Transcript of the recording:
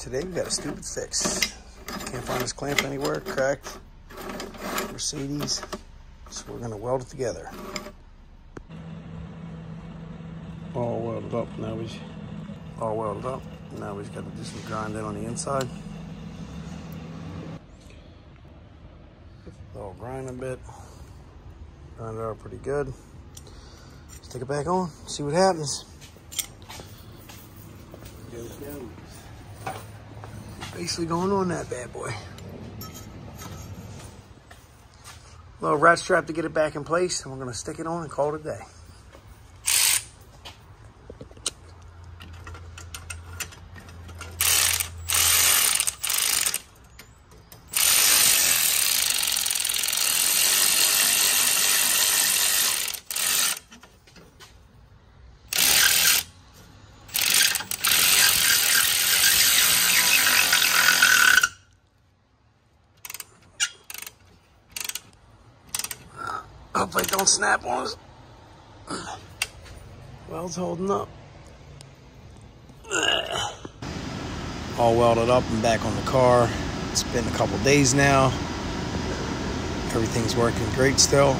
Today we got a stupid fix. Can't find this clamp anywhere, cracked. Mercedes. So we're gonna weld it together. All welded up. Now we all welded up. Now we just gotta do some grinding on the inside. All grind a bit. Grind it out pretty good. Stick it back on, see what happens. Basically going on that bad boy. Little rat strap to get it back in place, and we're gonna stick it on and call it a day. Hopefully it don't snap on us. Well, it's holding up. All welded up and back on the car. It's been a couple days now. Everything's working great still.